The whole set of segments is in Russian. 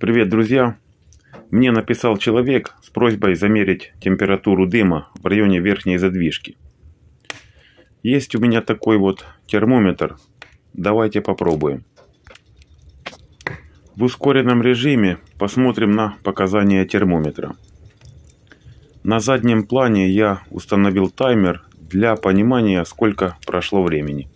Привет, друзья! Мне написал человек с просьбой замерить температуру дыма в районе верхней задвижки. Есть у меня такой вот термометр. Давайте попробуем. В ускоренном режиме посмотрим на показания термометра. На заднем плане я установил таймер для понимания, сколько прошло времени.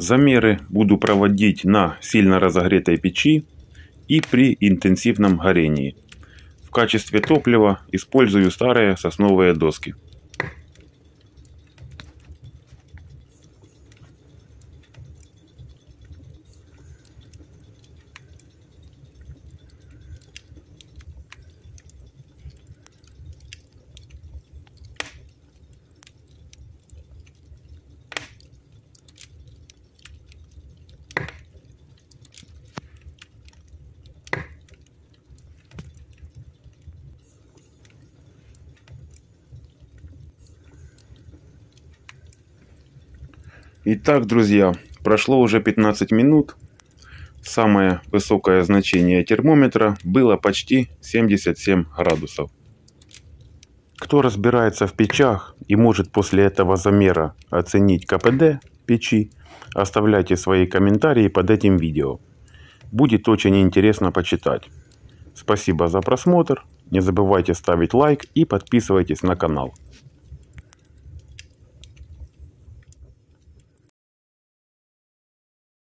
Замеры буду проводить на сильно разогретой печи и при интенсивном горении. В качестве топлива использую старые сосновые доски. Итак, друзья, прошло уже 15 минут. Самое высокое значение термометра было почти 77 градусов. Кто разбирается в печах и может после этого замера оценить КПД печи, оставляйте свои комментарии под этим видео. Будет очень интересно почитать. Спасибо за просмотр. Не забывайте ставить лайк и подписывайтесь на канал.